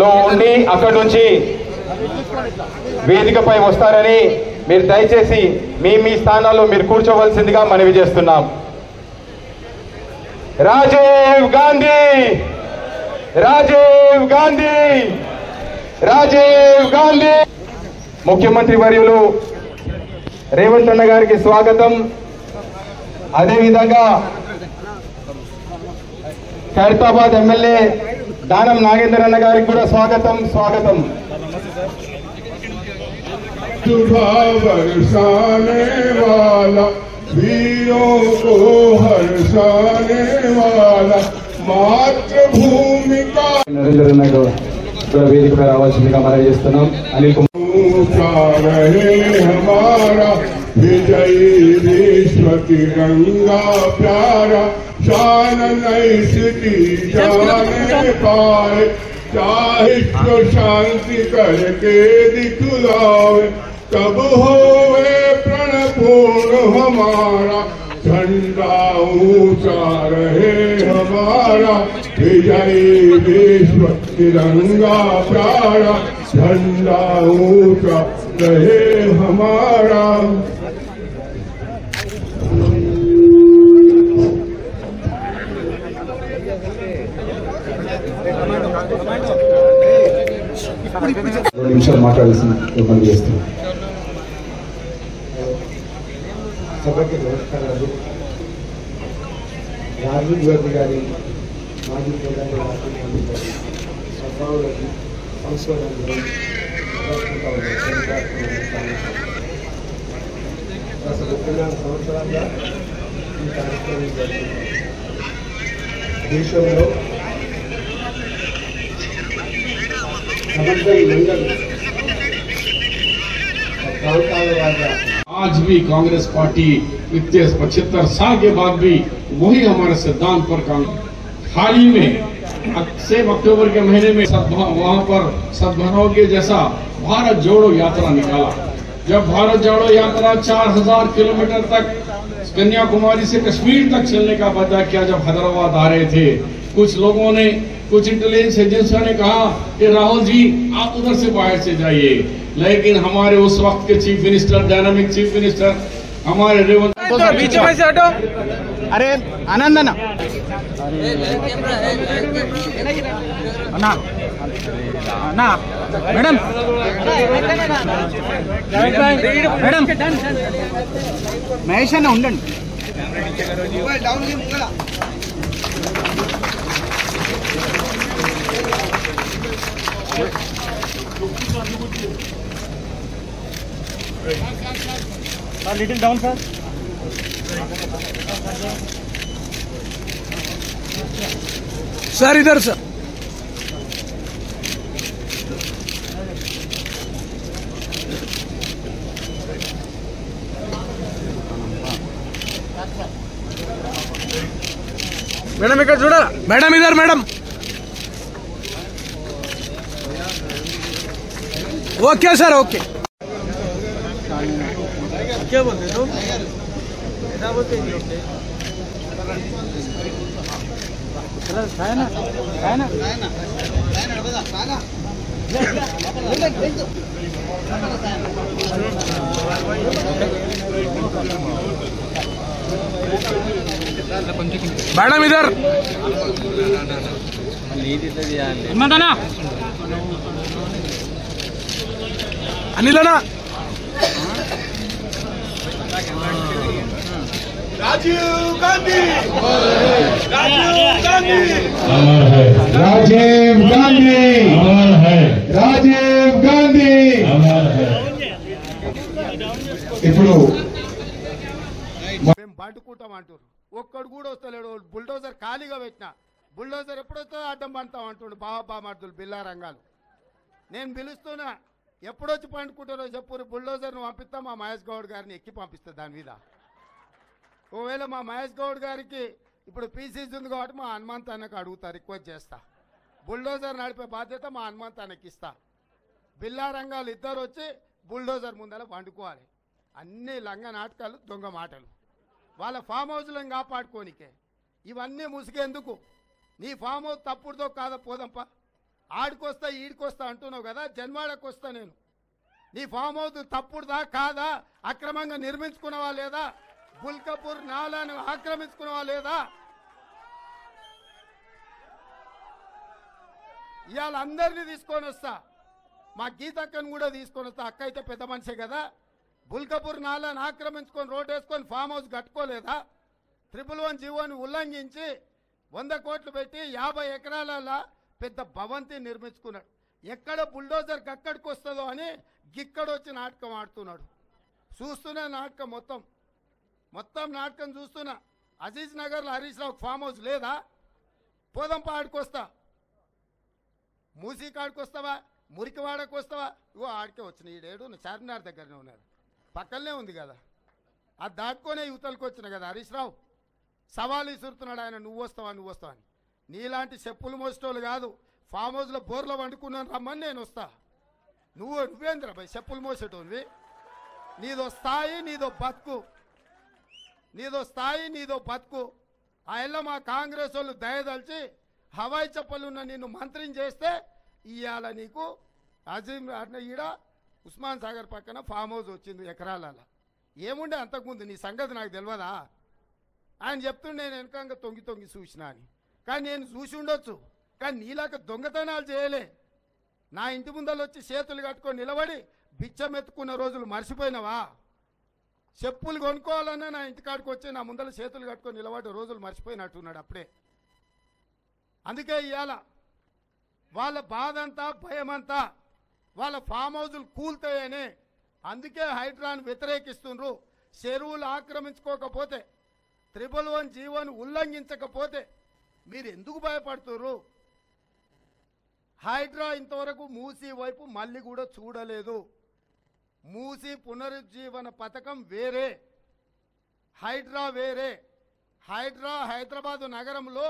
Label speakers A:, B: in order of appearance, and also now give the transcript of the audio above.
A: లో ఉండి అక్కడి నుంచి వేదికపై వస్తారని మీరు దయచేసి మీ మీ స్థానాల్లో మీరు కూర్చోవలసిందిగా మనవి చేస్తున్నాం. రాజీవ్ గాంధీ! రాజీవ్ గాంధీ! రాజీవ్ గాంధీ! ముఖ్యమంత్రి వర్యులు రేవంత్ అన్న గారికి స్వాగతం. అదేవిధంగా ఖైరతాబాద్ ఎమ్మెల్యే దానం నాగేందర్ అన్న గారికి కూడా స్వాగతం స్వాగతం
B: सुबह बरसाने वाला वीरों को हर्षाने वाला मातृभूमि का
A: నరేంద్ర అన్న గారు కూడా వేదికపై రావాల్సిందిగా మనవి చేస్తున్నాం అనిల్ కుమార్
B: ऊंचा रहे हमारा विजयी विश्व तिरंगा प्यारा शान नैसकी जाने पाए। चाहे तो शांति करके दिखलावे कब होवे प्रण पूर्ण हमारा। झंडा ऊँचा रहे हमारा। विजयी विश्व तिरंगा प्यारा झंडा ऊँचा रहे हमारा।
A: రెండు నిమిషాలు మాట్లాడాల్సింది మనవి చేస్తున్నాం
C: సభకి నమస్కారాలు రాజీవ్ గాంధీ గారి మాజీ ప్రధాని రాజీవ్ గాంధీ గారి స్వభావాలకి సంస్కరణలు గత ముప్పై నాలుగు సంవత్సరాలుగా ఈ కార్యక్రమం జరుగుతుంది దేశంలో సమగ్ర మండలి ప్రాంతాల వారిగా
D: आज भी कांग्रेस पार्टी इतने पचहत्तर साल के बाद भी वही हमारे सिद्धांत पर काम हाल ही में सेब अक्टूबर के महीने में सद्भाव वहां पर सद्भाव के जैसा भारत जोड़ो यात्रा निकाला जब भारत जोड़ो यात्रा 4000 किलोमीटर तक कन्याकुमारी से कश्मीर तक चलने का वादा किया जब हैदराबाद आ रहे थे। कुछ लोगों ने, कुछ इंटेलिजेंस एजेंसियों ने कहा कि राहुल जी, आप उधर से बाहर से जाइए। लेकिन हमारे उस वक्त के chief minister dynamic chief minister हमारे रेवंत
E: बीच में से हटो अरे आनंद ना అన్నా అన్నా మేడం మేడం మహేష్ అన్న ఉండండి Sir little down sir sir इधर सर मैडम इकड़ चूड़ा मैडम इधर मैडम ओके सर ओके क्या बोलते तुम? क्या बोलते है ना है ना। मैडम इधर। हिम्मतना अनिल ना?
A: రాజీవ్ గాంధీ! రాజీవ్ గాంధీ! ఇప్పుడు
F: మేము బంటుకుంటాం అంటారు ఒక్కడు కూడా వస్తలేడు. బుల్డోజర్ ఖాళీగా పెట్టిన. బుల్డోజర్ ఎప్పుడొస్తో అడ్డం పండుతాం అంటుండు బాబా బామర్దులు బిల్లా రంగాలు. నేను పిలుస్తున్నా. ఎప్పుడొచ్చి పండుకుంటారో చెప్పు బుల్డోజర్ను పంపిస్తా మా మహేష్ గౌడ్ గారిని ఎక్కి పంపిస్తా దాని మీద. ఒకవేళ మా మహేష్ గౌడ్ గారికి ఇప్పుడు పీసీసీ ఉంది కాబట్టి మా హనుమంత్ అన్నకు అడుగుతా రిక్వెస్ట్ చేస్తా. బుల్డోజర్ నడిపే బాధ్యత మా హనుమంత్ అన్నకి ఇస్తా. బిల్లా రంగాలు ఇద్దరు వచ్చి బుల్డోజర్ ముందర వండుకోవాలి అన్ని లంగ నాటకాలు దొంగ మాటలు. వాళ్ళ ఫామ్ హౌస్లను కాపాడుకోనికే. ఇవన్నీ ముసుగేందుకు? నీ ఫామ్ హౌస్ తప్పుడుతో కాదా పోదంపా. ఆడికొస్తా ఈడికొస్తా అంటున్నావు కదా జన్మాడకు వస్తా నేను. నీ ఫామ్ హౌస్ తప్పుడుదా కాదా అక్రమంగా నిర్మించుకున్నావా లేదా బుల్కపూర్ నాలాను ఆక్రమించుకున్నావా లేదా? ఇవాళ అందరినీ తీసుకొని వస్తా. మా గీతక్కను కూడా తీసుకొని వస్తా. అక్క అయితే పెద్ద మనిషే కదా. బుల్కపూర్ నాలాను ఆక్రమించుకొని రోడ్ వేసుకొని ఫామ్ హౌస్ కట్టుకోలేదా? ట్రిపుల్ వన్ జీవోని ఉల్లంఘించి వంద కోట్లు పెట్టి యాభై ఎకరాల పెద్ద భవంతి నిర్మించుకున్నాడు. ఎక్కడ బుల్డోజర్కి అక్కడికి వస్తుందో అని గిక్కడొచ్చి నాటకం ఆడుతున్నాడు. చూస్తున్నా నాటకం మొత్తం. మొత్తం నాటకం చూస్తున్నా. అజీజ్ నగర్లో హరీష్ రావు ఫామ్ హౌస్ లేదా? పోదంప ఆడికొస్తా. మూసీ కాడికి వస్తావా? మురికివాడకు వస్తావా? ఇగో ఆడికే వచ్చిన ఈడేడు చార్మినార్ దగ్గరనే ఉన్నాడు. పక్కనే ఉంది కదా. అది దాటుకొనే యువతలకు వచ్చిన కదా హరీష్ రావు. సవాలు ఇసురుతున్నాడు ఆయన నువ్వు వస్తావా నువ్వు వస్తావా అని. నీలాంటి చెప్పులు మోసేటోళ్ళు కాదు. ఫామ్ హౌస్లో బోర్లో వండుకున్నాను రమ్మని నేను వస్తా. నువ్వు నువ్వేంద్ర భయ్? చెప్పులు మోసేటోనివి. నీదో స్థాయి నీదో బతుకు. నీదో స్థాయి నీదో బతుకు. ఆ మా కాంగ్రెస్ వాళ్ళు దయదలిచి హవాయి చెప్పలున్న నిన్ను మంత్రిని చేస్తే ఇవాళ నీకు. అజీం అట్లా ఈడ ఉస్మాన్ సాగర్ పక్కన ఫామ్ హౌస్ వచ్చింది ఎకరాల ఏముండే అంతకుముందు నీ సంగతి నాకు తెలియదా ఆయన చెప్తుండే నేను వెనకంగా తొంగి తొంగి చూసినా అని. కానీ నేను చూసి ఉండొచ్చు. కానీ నీలాక దొంగతనాలు చేయలే. నా ఇంటి ముందర వచ్చి చేతులు కట్టుకొని నిలబడి బిచ్చం ఎత్తుకున్న రోజులు మర్చిపోయినవా? చెప్పులు కొనుక్కోవాలన్నా నా ఇంటికాడికి వచ్చి నా ముందర చేతులు కట్టుకొని నిలబడి రోజులు మర్చిపోయినట్టున్నాడు అప్పుడే. అందుకే ఇవాళ వాళ్ళ బాధ అంతా భయం అంతా వాళ్ళ ఫామ్ హౌజులు కూల్తాయని. అందుకే హైడ్రాన్ వ్యతిరేకిస్తుండ్రు. చెరువులు ఆక్రమించుకోకపోతే త్రిబుల్ వన్ జీవోను ఉల్లంఘించకపోతే మీరు ఎందుకు భయపడుతున్నారు హైడ్రా ఇంతవరకు మూసీ వైపు మళ్ళీ కూడా చూడలేదు. మూసి పునరుజ్జీవన పథకం వేరే హైడ్రా వేరే. హైడ్రా హైదరాబాదు నగరంలో